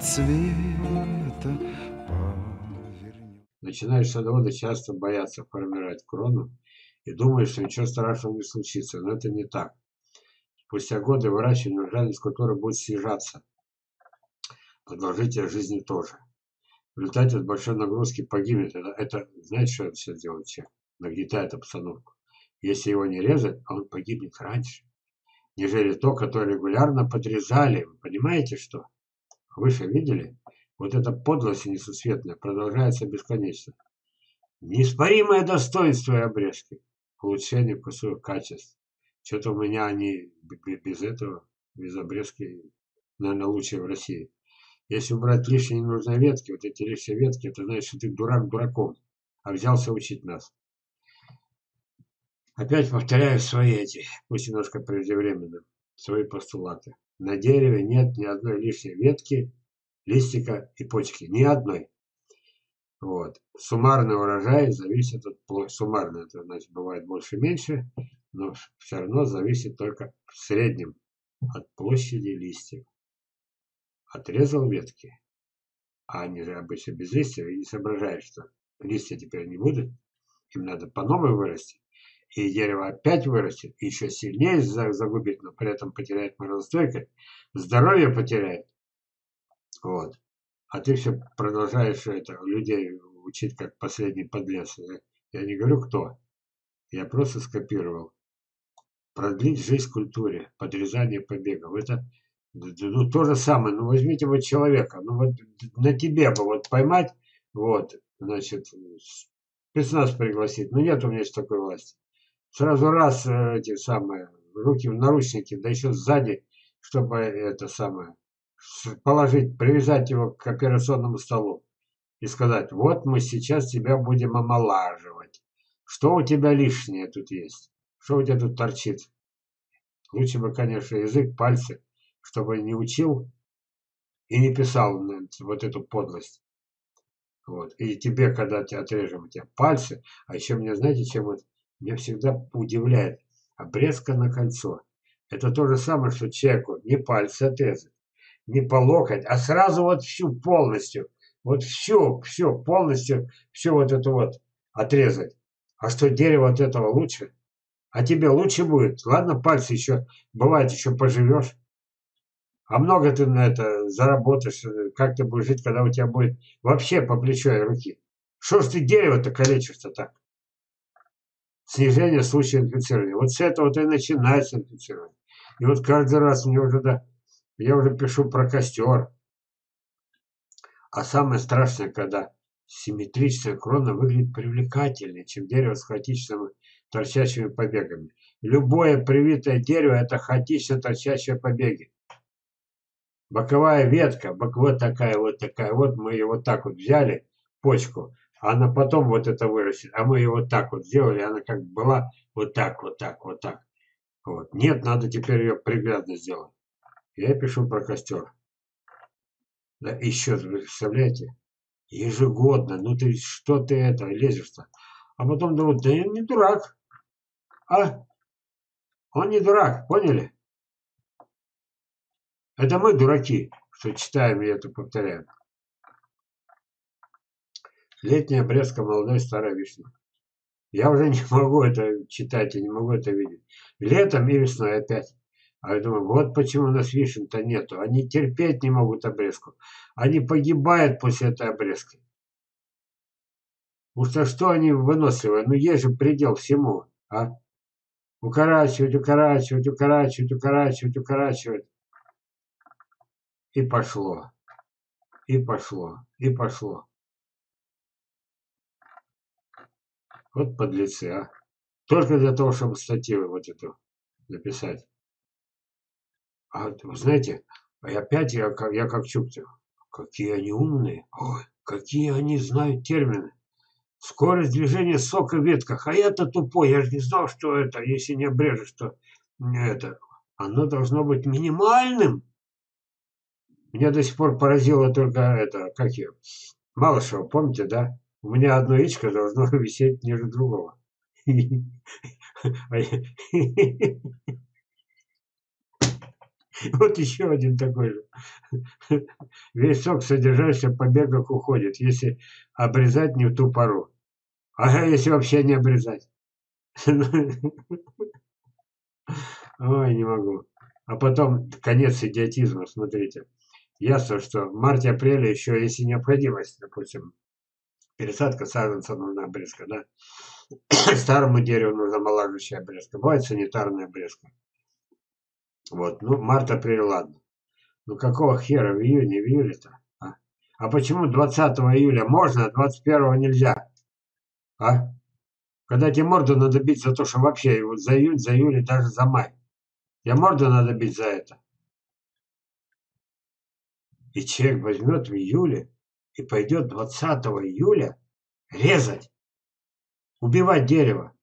Повернет. Начинаешь садоводы часто боятся формировать крону и думают, что ничего страшного не случится, но это не так. Спустя годы выращивания урожайность культуры будет снижаться. Продолжительность жизни тоже. В результате от большой нагрузки погибнет. Это, это знаете, что это все делает человек? Нагнетает обстановку. Если его не резать, он погибнет раньше, нежели то, которое регулярно подрезали. Вы понимаете, что? Выше видели? Вот эта подлость несусветная продолжается бесконечно. Неспоримое достоинство и обрезки. Улучшение вкусовых качеств. Что-то у меня они без этого, без обрезки, наверное, лучшие в России. Если убрать лишние ненужные ветки, вот эти лишние ветки, это значит, что ты дурак дураком, а взялся учить нас. Опять повторяю свои эти, пусть немножко преждевременно, свои постулаты. На дереве нет ни одной лишней ветки, листика и почки. Ни одной. Вот. Суммарный урожай зависит от площади. Суммарно это значит бывает больше-меньше, но все равно зависит только в среднем от площади листьев. Отрезал ветки, а они же обычно без листьев, и не соображаешь, что листья теперь не будут, им надо по новой вырасти, и дерево опять вырастет, и еще сильнее загубит, но при этом потеряет морозостойкость, здоровье потеряет. Вот. А ты все продолжаешь это, людей учить как последний подлец. Я не говорю кто. Я просто скопировал. Продлить жизнь культуре, подрезание побегов. Это ну, то же самое. Ну, возьмите вот человека. Ну, вот на тебе бы вот поймать, вот, значит, спецназ пригласить. Ну, нет у меня такой власти. Сразу раз э, эти самые руки в наручники, да еще сзади, чтобы это самое положить, привязать его к операционному столу и сказать, вот мы сейчас тебя будем омолаживать. Что у тебя лишнее тут есть? Что у тебя тут торчит? Лучше бы, конечно, язык, пальцы, чтобы не учил и не писал вот эту подлость. Вот. И тебе, когда тебя отрежем, у тебя пальцы, а еще мне, знаете, чем вот меня всегда удивляет обрезка на кольцо. Это то же самое, что человеку не пальцы отрезать, не по локоть, а сразу вот всю полностью. Вот все, все, полностью, все вот это вот отрезать. А что дерево от этого лучше? А тебе лучше будет. Ладно, пальцы еще, бывает, еще поживешь. А много ты на это заработаешь, как ты будешь жить, когда у тебя будет вообще по плечу и руки. Что ж ты дерево-то калечишь-то так? Снижение случаев инфицирования. Вот с этого-то и начинается инфицирование. И вот каждый раз мне уже, да, я уже пишу про костер. А самое страшное, когда симметричная крона выглядит привлекательнее, чем дерево с хаотичными торчащими побегами. Любое привитое дерево – это хаотично торчащие побеги. Боковая ветка, вот такая, вот такая, вот мы ее вот так вот взяли, почку, она потом вот это вырастет, а мы ее вот так вот сделали, она как была вот так, вот так, вот так. Вот. Нет, надо теперь ее приглядно сделать. Я пишу про костер. Да, еще, представляете, ежегодно, ну ты что ты это лезешь-то? А потом думают, да я не дурак. А? Он не дурак, поняли? Это мы дураки, что читаем и это повторяем. Летняя обрезка молодой старой вишни. Я уже не могу это читать, я не могу это видеть. Летом и весной опять. А я думаю, вот почему у нас вишен-то нету. Они терпеть не могут обрезку. Они погибают после этой обрезки. Уж за что они выносливые? Ну есть же предел всему, а? Укорачивать, укорачивать, укорачивать, укорачивать, укорачивать. И пошло. И пошло. И пошло. Вот подлецы, а. Только для того, чтобы статью вот эту написать. А вы знаете, а опять я, я как Чуптев. Какие они умные. Ой, какие они знают термины. Скорость движения сока в ветках. А я-то тупой. Я же не знал, что это, если не обрежешь, что это. Оно должно быть минимальным. Меня до сих пор поразило только это, как ее, Малышева, помните, да? У меня одно яичко должно висеть ниже другого. Вот еще один такой же. Весь сок, содержащийся в побегах, уходит, если обрезать не в ту пору. Ага, если вообще не обрезать. Ой, не могу. А потом конец идиотизма, смотрите. Ясно, что в марте-апреле еще, если необходимость, допустим, пересадка саженца нужна обрезка, да? Старому дереву нужна омолаживающая обрезка. Бывает санитарная обрезка. Вот, ну, март-апрель, ладно. Ну, какого хера в июне, в июле-то? А? а почему 20 июля можно, а 21 нельзя? А? Когда тебе морду надо бить за то, что вообще вот за июнь, за июль и даже за май. Я морду надо бить за это. И человек возьмет в июле и пойдет 20 июля резать, убивать дерево.